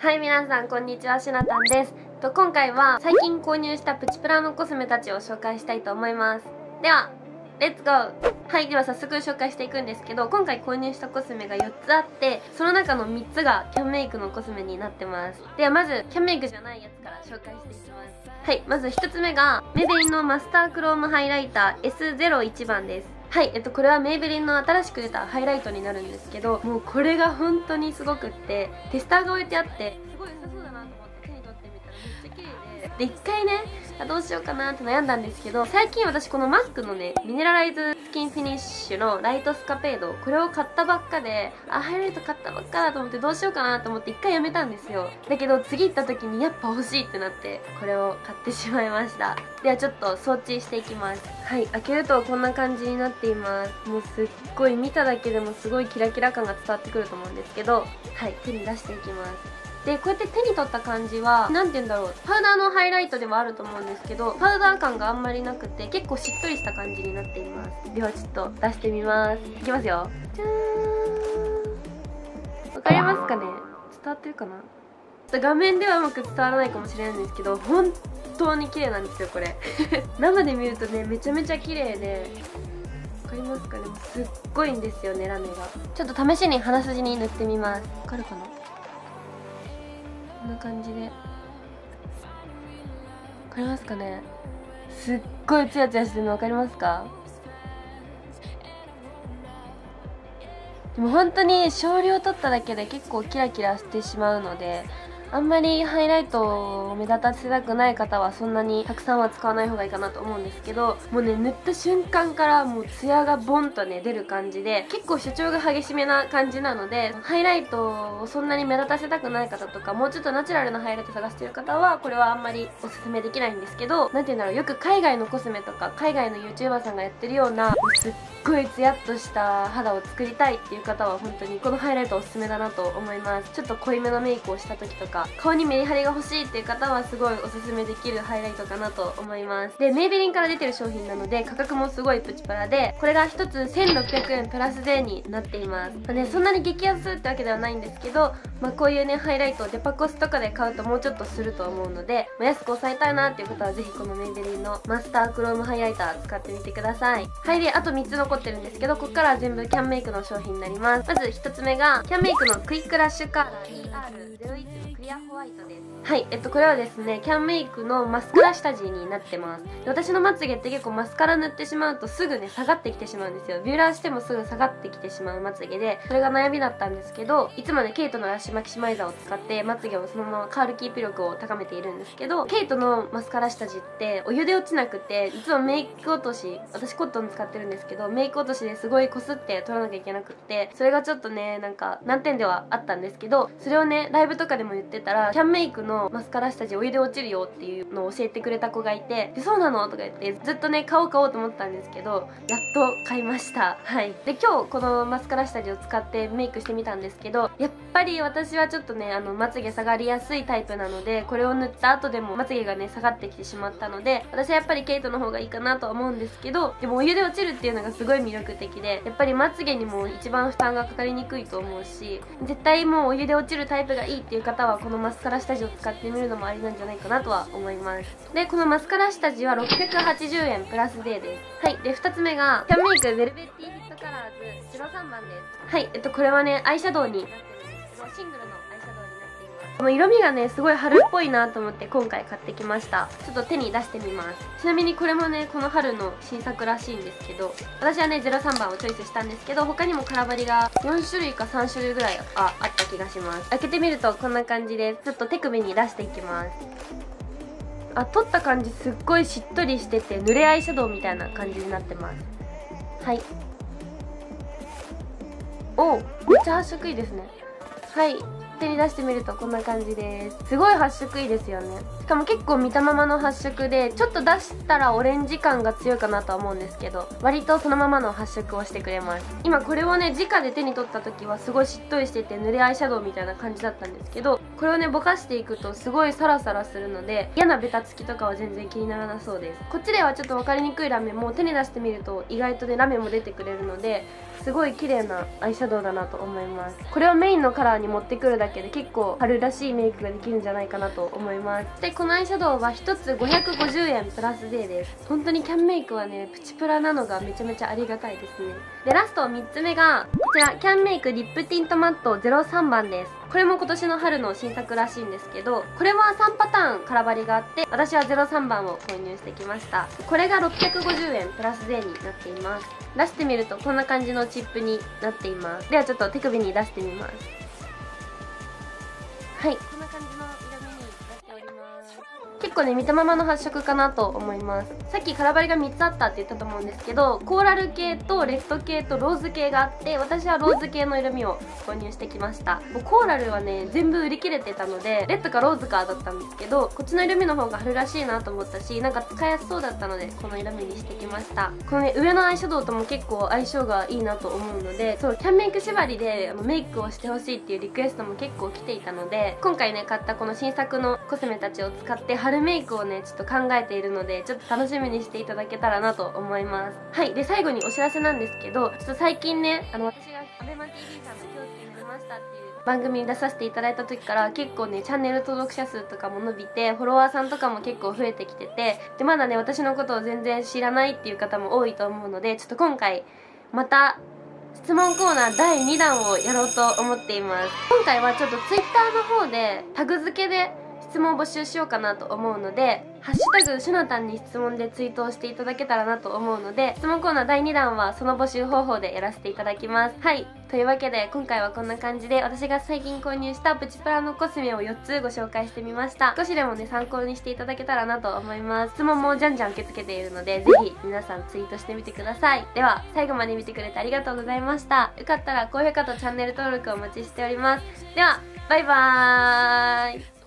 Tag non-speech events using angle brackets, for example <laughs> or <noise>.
はい皆さんこんにちはしなたんです。と今回は最近購入したプチプラのコスメたちを紹介したいと思います。ではレッツゴーはいでは早速紹介していくんですけど今回購入したコスメが4つあってその中の3つがキャンメイクのコスメになってます。ではまずキャンメイクじゃないやつから紹介していきます。はいまず1つ目がメベリンのマスタークロームハイライター S01 番です。はい、えっと、これはメイベリンの新しく出たハイライトになるんですけどもうこれが本当にすごくってテスターが置いてあってすごい良さそうだなと思って。で一回ねどうしようかなって悩んだんですけど最近私この MAC のねミネラライズスキンフィニッシュのライトスカペードこれを買ったばっかであハイライト買ったばっかだと思ってどうしようかなと思って一回やめたんですよ。だけど次行った時にやっぱ欲しいってなってこれを買ってしまいました。ではちょっとスウォッチしていきます。はい開けるとこんな感じになっています。もうすっごい見ただけでもすごいキラキラ感が伝わってくると思うんですけどはい手に出していきます。でこうやって手に取った感じは何て言うんだろうパウダーのハイライトではあると思うんですけどパウダー感があんまりなくて結構しっとりした感じになっています。ではちょっと出してみます。いきますよ。じゃーん。わかりますかね？伝わってるかな？画面ではうまく伝わらないかもしれないんですけど本当に綺麗なんですよこれ。<laughs> 生で見るとねめちゃめちゃ綺麗でわかりますかね？すっごいんですよねラメが。ちょっと試しに鼻筋に塗ってみます。わかるかな？感じで。わかりますかね？すっごいツヤツヤしてるの分かりますか？でも本当に少量取っただけで結構キラキラしてしまうのであんまりハイライトを目立たせたくない方はそんなにたくさんは使わない方がいいかなと思うんですけどもうね塗った瞬間からもうツヤがボンとね出る感じで結構主張が激しめな感じなのでハイライトをそんなに目立たせたくない方とかもうちょっとナチュラルなハイライト探してる方はこれはあんまりおすすめできないんですけど何て言うんだろうよく海外のコスメとか海外の YouTuber さんがやってるようなすっごいツヤっとした肌を作りたいっていう方は本当にこのハイライトおすすめだなと思います。ちょっと濃いめのメイクをした時とか顔にメリハリが欲しいっていう方はすごいおすすめできるハイライトかなと思います。でメイベリンから出てる商品なので価格もすごいプチプラでこれが1つ1600円プラス税になっています、まあね、そんなに激安ってわけではないんですけど、まあ、こういうねハイライトをデパコスとかで買うともうちょっとすると思うので、まあ、安く抑えたいなっていう方はぜひこのメイベリンのマスタークロームハイライター使ってみてください。はいであと3つ残ってるんですけどここからは全部キャンメイクの商品になります。まず1つ目がキャンメイクのクイックラッシュカーラー ER01 のクリアホワイトです。はいえっとこれはですねキャンメイクのマスカラ下地になってます。私のまつげって結構マスカラ塗ってしまうとすぐね下がってきてしまうんですよ。ビューラーしてもすぐ下がってきてしまうまつげでそれが悩みだったんですけどいつもねケイトのラッシュマキシマイザーを使ってまつげをそのままカールキープ力を高めているんですけどケイトのマスカラ下地ってお湯で落ちなくていつもメイク落とし私コットン使ってるんですけどメイク落としですごいこすって取らなきゃいけなくってそれがちょっとねなんか難点ではあったんですけどそれをねライブとかでも言ってたらキャンメイクのマスカラ下地お湯で落ちるよっていうのを教えてくれた子がいてでそうなのとか言ってずっとね買おう買おうと思ったんですけどやっと買いました。<laughs> はい。で今日このマスカラ下地を使ってメイクしてみたんですけどやっぱり私はちょっとねあのまつげ下がりやすいタイプなのでこれを塗った後でもまつげがね下がってきてしまったので私はやっぱりケイトの方がいいかなとは思うんですけどでもお湯で落ちるっていうのがすごい魅力的でやっぱりまつげにも一番負担がかかりにくいと思うし絶対もうお湯で落ちるタイプがいいっていう方はここのマスカラ下地を使ってみるのもありなんじゃないかなとは思います。でこのマスカラ下地は680円プラス税です。はい。で2つ目がキャンメイクベルベッティフィットカラーズ03番です。はい。えっとこれはねアイシャドウになってるんです。けどシングルのこの色味がねすごい春っぽいなと思って今回買ってきました。ちょっと手に出してみます。ちなみにこれもねこの春の新作らしいんですけど私はね03番をチョイスしたんですけど他にもカラバリが4種類か3種類ぐらいああった気がします。開けてみるとこんな感じでちょっと手首に出していきます。あ取った感じすっごいしっとりしてて濡れアイシャドウみたいな感じになってます。はい。おめっちゃ発色いいですね。はい。手に出してみるとこんな感じです。すごい発色いいですよね。しかも結構見たままの発色でちょっと出したらオレンジ感が強いかなとは思うんですけど割とそのままの発色をしてくれます。今これをね直で手に取った時はすごいしっとりしてて濡れアイシャドウみたいな感じだったんですけどこれをねぼかしていくとすごいサラサラするので嫌なベタつきとかは全然気にならなそうです。こっちではちょっと分かりにくいラメも手に出してみると意外とねラメも出てくれるのですごい綺麗なアイシャドウだなと思います。これをメインのカラーに持ってくるだけで結構春らしいメイクができるんじゃないかなと思います。でこのアイシャドウは1つ550円プラス税です。本当にキャンメイクはねプチプラなのがめちゃめちゃありがたいですね。でラスト3つ目がこちらキャンメイクリップティントマット03番です。これも今年の春の新作らしいんですけどこれは3パターン空張りがあって私は03番を購入してきました。これが650円プラス税になっています。出してみるとこんな感じのチップになっています。ではちょっと手首に出してみます。はい。こんな感じの結構ね見たままの発色かなと思います。さっき空張りが3つあったって言ったと思うんですけどコーラル系とレッド系とローズ系があって私はローズ系の色味を購入してきました。もうコーラルはね全部売り切れてたのでレッドかローズかだったんですけどこっちの色味の方が春らしいなと思ったしなんか使いやすそうだったのでこの色味にしてきました。このね上のアイシャドウとも結構相性がいいなと思うのでそうキャンメイク縛りでメイクをしてほしいっていうリクエストも結構来ていたので今回ね買ったこの新作のコスメたちを使って春メイクをねちょっと考えているのでちょっと楽しみにしていただけたらなと思います。はい。で最後にお知らせなんですけどちょっと最近ねあの私が ABEMATV さんの「狂気に出ました」っていう番組に出させていただいた時から結構ねチャンネル登録者数とかも伸びてフォロワーさんとかも結構増えてきててでまだね私のことを全然知らないっていう方も多いと思うのでちょっと今回また質問コーナー第2弾をやろうと思っています。今回はちょっと Twitter の方でタグ付けで質問を募集しようかなと思うので「ハッシュタグシュナタン」に質問でツイートをしていただけたらなと思うので質問コーナー第2弾はその募集方法でやらせていただきます。はい。というわけで今回はこんな感じで私が最近購入したプチプラのコスメを4つご紹介してみました。少しでもね参考にしていただけたらなと思います。質問もじゃんじゃん受け付けているので <laughs> ぜひ皆さんツイートしてみてください。では最後まで見てくれてありがとうございました。よかったら高評価とチャンネル登録お待ちしております。ではバイバーイ